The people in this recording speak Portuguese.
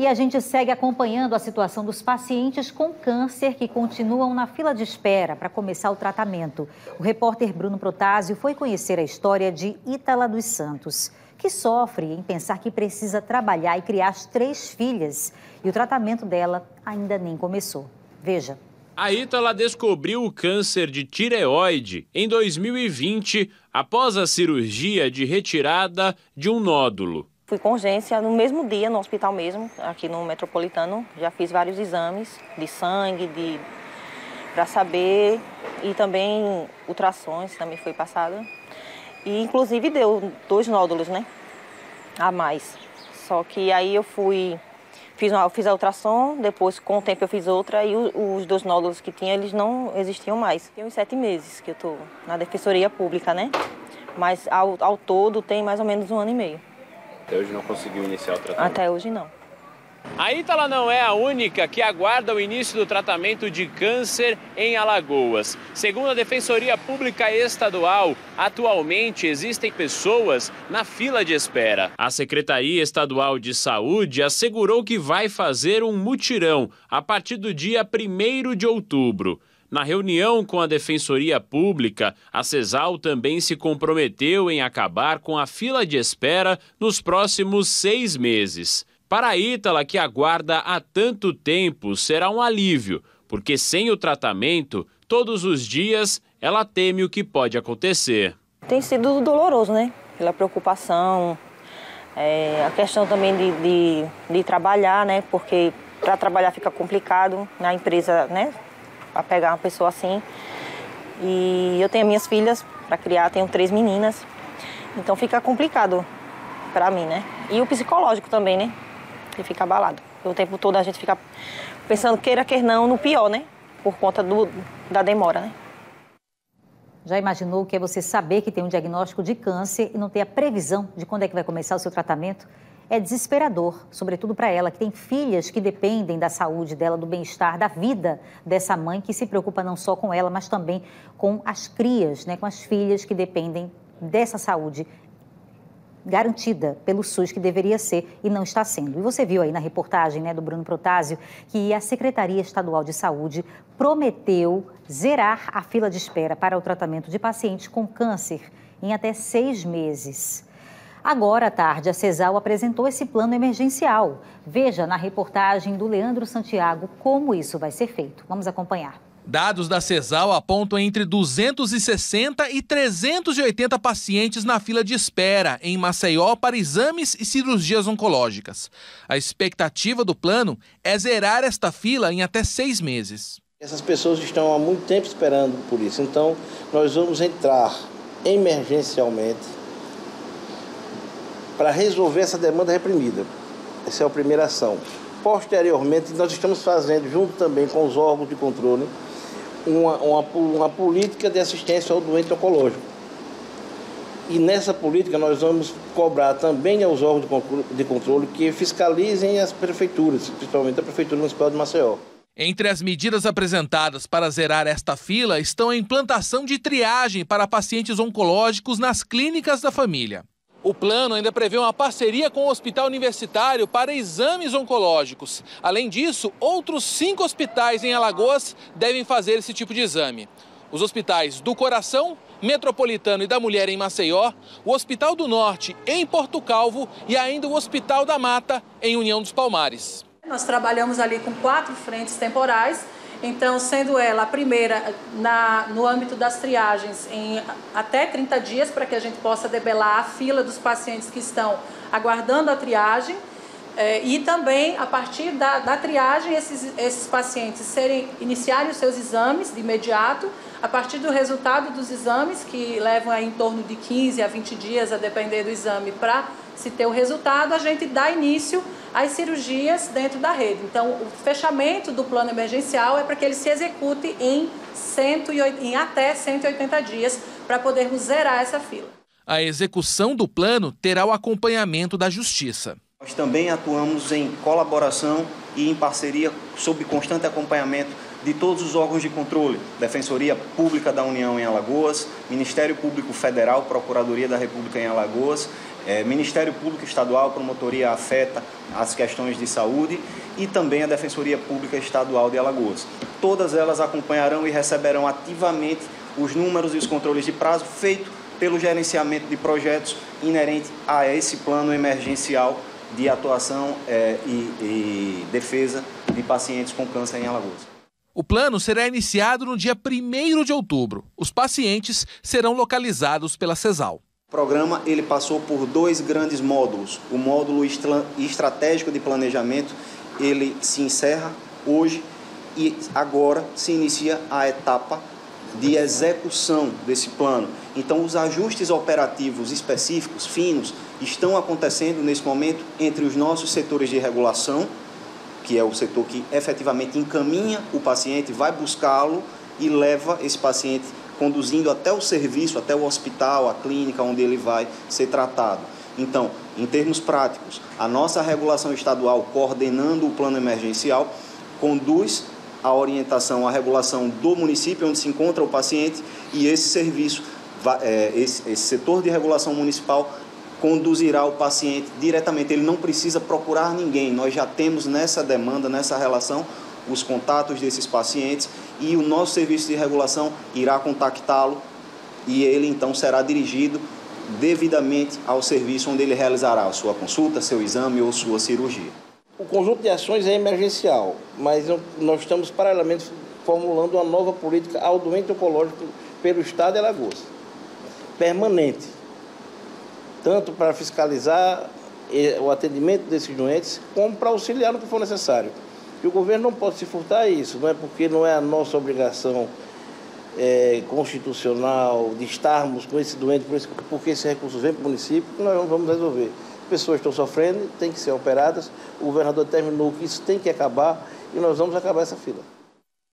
E a gente segue acompanhando a situação dos pacientes com câncer que continuam na fila de espera para começar o tratamento. O repórter Bruno Protásio foi conhecer a história de Ítala dos Santos, que sofre em pensar que precisa trabalhar e criar as três filhas. E o tratamento dela ainda nem começou. Veja. A Ítala descobriu o câncer de tireoide em 2020, após a cirurgia de retirada de um nódulo. Fui com urgência no mesmo dia, no hospital mesmo, aqui no Metropolitano. Já fiz vários exames de sangue, de para saber e também ultrassons também foi passada. E inclusive deu dois nódulos, né? A mais. Só que aí eu fui fiz uma, fiz a ultrassom, depois com o tempo eu fiz outra e os dois nódulos que tinha eles não existiam mais. Tem uns sete meses que eu tô na defensoria pública, né? Mas ao, ao todo tem mais ou menos um ano e meio. Até hoje não conseguiu iniciar o tratamento? Até hoje não. A Ítala não é a única que aguarda o início do tratamento de câncer em Alagoas. Segundo a Defensoria Pública Estadual, atualmente existem pessoas na fila de espera. A Secretaria Estadual de Saúde assegurou que vai fazer um mutirão a partir do dia 1 de outubro. Na reunião com a Defensoria Pública, a CESAL também se comprometeu em acabar com a fila de espera nos próximos seis meses. Para a Ítala, que aguarda há tanto tempo, será um alívio, porque sem o tratamento, todos os dias, ela teme o que pode acontecer. Tem sido doloroso, né? Pela preocupação, é, a questão também de, de, de trabalhar, né? Porque para trabalhar fica complicado na empresa, né? A pegar uma pessoa assim. E eu tenho minhas filhas para criar, tenho três meninas. Então fica complicado para mim, né? E o psicológico também, né? Que fica abalado. O tempo todo a gente fica pensando, queira, quer não, no pior, né? Por conta do, da demora, né? Já imaginou que é você saber que tem um diagnóstico de câncer e não ter a previsão de quando é que vai começar o seu tratamento? É desesperador, sobretudo para ela, que tem filhas que dependem da saúde dela, do bem-estar, da vida dessa mãe que se preocupa não só com ela, mas também com as crias, né, com as filhas que dependem dessa saúde garantida pelo SUS que deveria ser e não está sendo. E você viu aí na reportagem né, do Bruno Protásio que a Secretaria Estadual de Saúde prometeu zerar a fila de espera para o tratamento de pacientes com câncer em até seis meses. Agora à tarde, a CESAL apresentou esse plano emergencial. Veja na reportagem do Leandro Santiago como isso vai ser feito. Vamos acompanhar. Dados da CESAL apontam entre 260 e 380 pacientes na fila de espera em Maceió para exames e cirurgias oncológicas. A expectativa do plano é zerar esta fila em até seis meses. Essas pessoas estão há muito tempo esperando por isso, então nós vamos entrar emergencialmente para resolver essa demanda reprimida. Essa é a primeira ação. Posteriormente, nós estamos fazendo, junto também com os órgãos de controle, uma, uma, uma política de assistência ao doente oncológico. E nessa política nós vamos cobrar também aos órgãos de controle que fiscalizem as prefeituras, principalmente a Prefeitura Municipal de Maceió. Entre as medidas apresentadas para zerar esta fila estão a implantação de triagem para pacientes oncológicos nas clínicas da família. O plano ainda prevê uma parceria com o Hospital Universitário para exames oncológicos. Além disso, outros cinco hospitais em Alagoas devem fazer esse tipo de exame. Os hospitais do Coração, Metropolitano e da Mulher em Maceió, o Hospital do Norte em Porto Calvo e ainda o Hospital da Mata em União dos Palmares. Nós trabalhamos ali com quatro frentes temporais então, sendo ela a primeira na, no âmbito das triagens em até 30 dias, para que a gente possa debelar a fila dos pacientes que estão aguardando a triagem. É, e também, a partir da, da triagem, esses, esses pacientes serem, iniciarem os seus exames de imediato, a partir do resultado dos exames, que levam em torno de 15 a 20 dias, a depender do exame, para se ter o resultado, a gente dá início às cirurgias dentro da rede. Então, o fechamento do plano emergencial é para que ele se execute em, 180, em até 180 dias, para podermos zerar essa fila. A execução do plano terá o acompanhamento da Justiça. Nós também atuamos em colaboração e em parceria, sob constante acompanhamento de todos os órgãos de controle, Defensoria Pública da União em Alagoas, Ministério Público Federal, Procuradoria da República em Alagoas é, Ministério Público Estadual, Promotoria Afeta as questões de saúde e também a Defensoria Pública Estadual de Alagoas. Todas elas acompanharão e receberão ativamente os números e os controles de prazo feito pelo gerenciamento de projetos inerente a esse plano emergencial de atuação é, e, e defesa de pacientes com câncer em Alagoas. O plano será iniciado no dia 1 de outubro. Os pacientes serão localizados pela CESAL. O programa ele passou por dois grandes módulos. O módulo estratégico de planejamento, ele se encerra hoje e agora se inicia a etapa de execução desse plano. Então, os ajustes operativos específicos, finos, estão acontecendo nesse momento entre os nossos setores de regulação, que é o setor que efetivamente encaminha o paciente, vai buscá-lo e leva esse paciente conduzindo até o serviço, até o hospital, a clínica onde ele vai ser tratado. Então, em termos práticos, a nossa regulação estadual coordenando o plano emergencial conduz a orientação, a regulação do município onde se encontra o paciente e esse serviço, esse, esse setor de regulação municipal conduzirá o paciente diretamente. Ele não precisa procurar ninguém. Nós já temos nessa demanda, nessa relação, os contatos desses pacientes e o nosso serviço de regulação irá contactá-lo e ele então será dirigido devidamente ao serviço onde ele realizará a sua consulta, seu exame ou sua cirurgia. O conjunto de ações é emergencial, mas nós estamos paralelamente formulando uma nova política ao doente oncológico pelo Estado de Alagoas, permanente, tanto para fiscalizar o atendimento desses doentes, como para auxiliar no que for necessário. E o governo não pode se furtar a isso, não é porque não é a nossa obrigação é, constitucional de estarmos com esse doente, porque esse recurso vem para o município, nós não vamos resolver. Pessoas estão sofrendo, têm que ser operadas, o governador determinou que isso tem que acabar e nós vamos acabar essa fila.